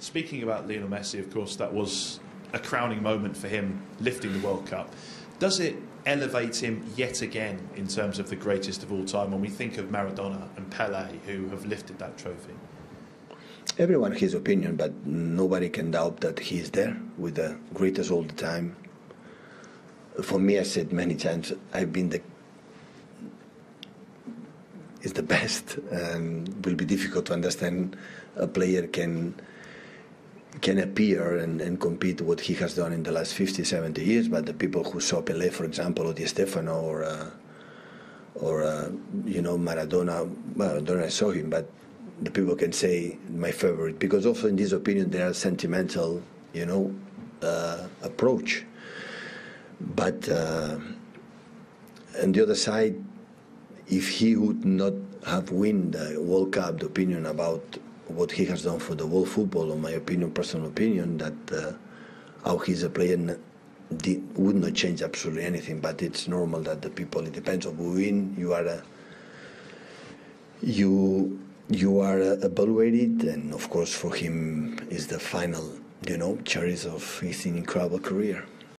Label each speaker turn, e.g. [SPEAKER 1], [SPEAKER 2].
[SPEAKER 1] Speaking about Lionel Messi, of course, that was a crowning moment for him lifting the World Cup. Does it elevate him yet again in terms of the greatest of all time when we think of Maradona and Pele who have lifted that trophy?
[SPEAKER 2] Everyone has opinion, but nobody can doubt that he is there with the greatest all the time. For me, I said many times, I've been the is the best, and um, will be difficult to understand a player can can appear and, and compete what he has done in the last 50, 70 years. But the people who saw Pelé, for example, or Di Stefano, or uh, or uh, you know Maradona, well, I saw him, but the people can say my favorite because also in this opinion there are sentimental, you know, uh, approach. But uh, on the other side, if he would not have won the World Cup, the opinion about what he has done for the world football, in my opinion, personal opinion, that uh, how he's a player did, would not change absolutely anything. But it's normal that the people. It depends on who win. You are a, you you are evaluated, and of course, for him is the final, you know, cherries of his incredible career.